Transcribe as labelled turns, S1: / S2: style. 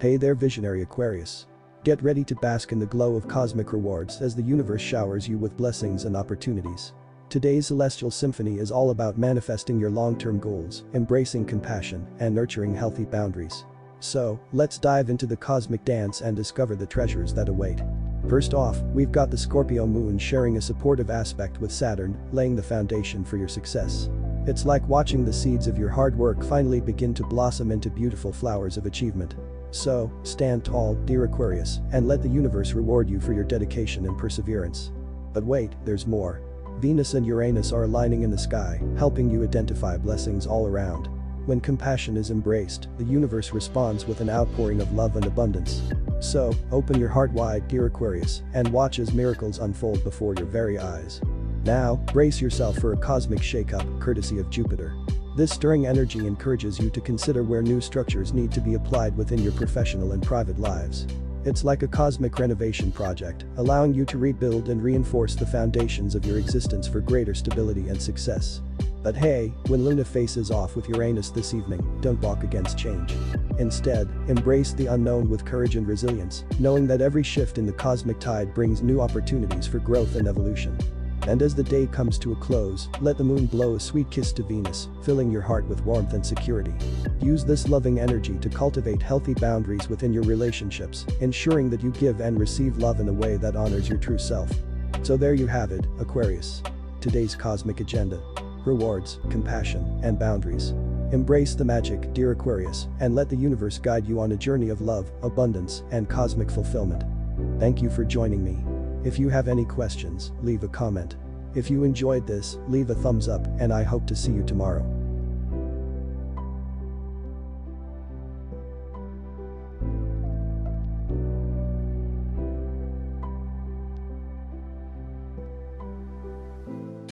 S1: Hey there visionary Aquarius. Get ready to bask in the glow of cosmic rewards as the universe showers you with blessings and opportunities. Today's Celestial Symphony is all about manifesting your long-term goals, embracing compassion, and nurturing healthy boundaries. So, let's dive into the cosmic dance and discover the treasures that await. First off, we've got the Scorpio moon sharing a supportive aspect with Saturn, laying the foundation for your success. It's like watching the seeds of your hard work finally begin to blossom into beautiful flowers of achievement. So, stand tall, dear Aquarius, and let the universe reward you for your dedication and perseverance. But wait, there's more. Venus and Uranus are aligning in the sky, helping you identify blessings all around. When compassion is embraced, the universe responds with an outpouring of love and abundance. So, open your heart wide, dear Aquarius, and watch as miracles unfold before your very eyes. Now, brace yourself for a cosmic shakeup, courtesy of Jupiter. This stirring energy encourages you to consider where new structures need to be applied within your professional and private lives. It's like a cosmic renovation project, allowing you to rebuild and reinforce the foundations of your existence for greater stability and success. But hey, when Luna faces off with Uranus this evening, don't balk against change. Instead, embrace the unknown with courage and resilience, knowing that every shift in the cosmic tide brings new opportunities for growth and evolution. And as the day comes to a close, let the moon blow a sweet kiss to Venus, filling your heart with warmth and security. Use this loving energy to cultivate healthy boundaries within your relationships, ensuring that you give and receive love in a way that honors your true self. So there you have it, Aquarius. Today's cosmic agenda. Rewards, compassion, and boundaries. Embrace the magic, dear Aquarius, and let the universe guide you on a journey of love, abundance, and cosmic fulfillment. Thank you for joining me. If you have any questions, leave a comment. If you enjoyed this, leave a thumbs up and I hope to see you tomorrow.